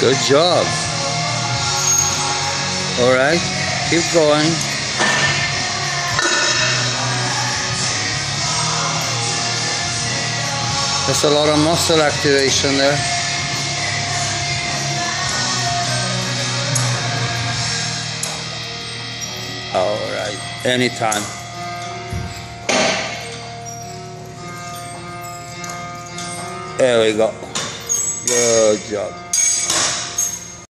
Good job. All right, keep going. There's a lot of muscle activation there. All right, anytime. There we go. Good job.